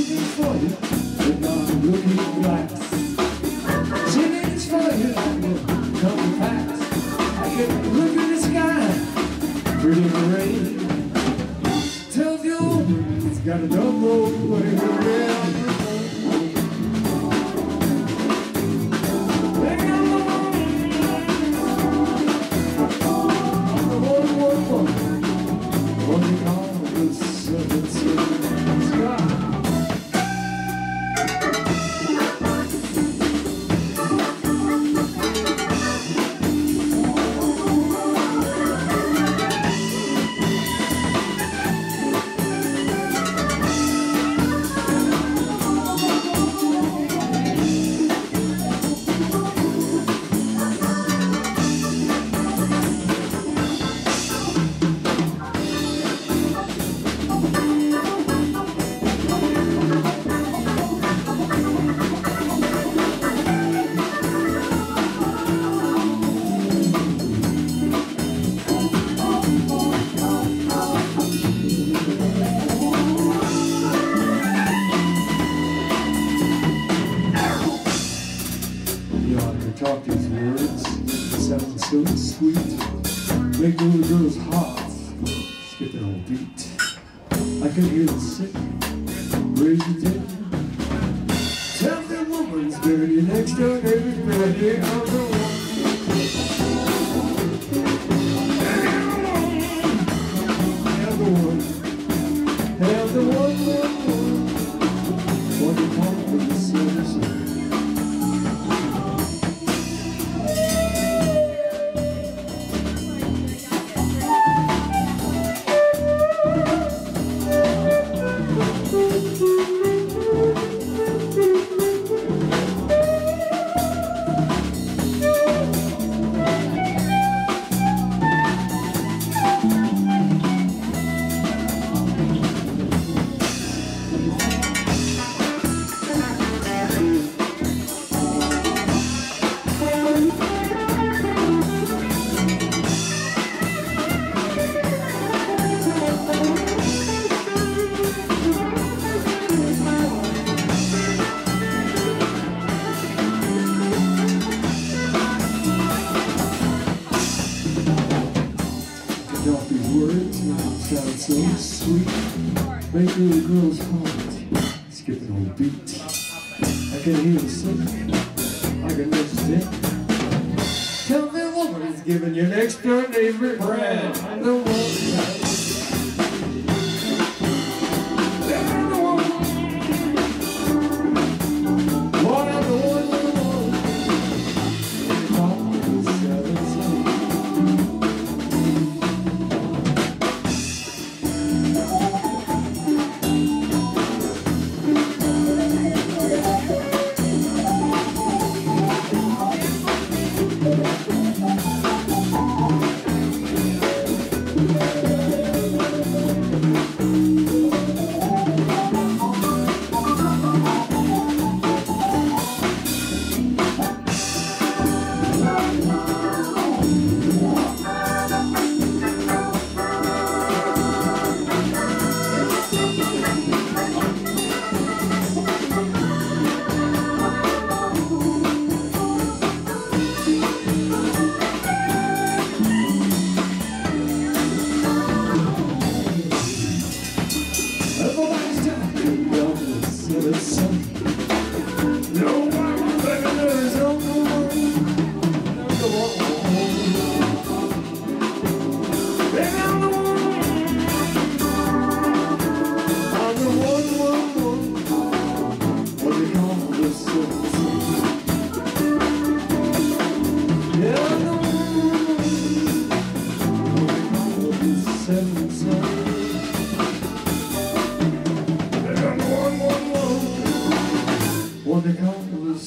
it for you looking glass. See it for you come past. I can look at the sky, pretty rain. Tell old it's got a double way around. So sweet, make little girls' hearts skip their own beat. I can hear them sing, raise your dead. Tell the woman's dirty next door everybody I'm the so sweet. Make little girl's heart skip an old beat. I can hear the sing, I can understand. Tell me woman is giving your next door neighbor bread. The one. They're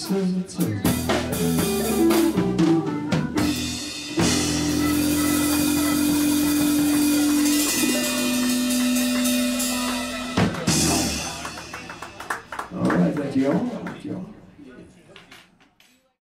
Cuci.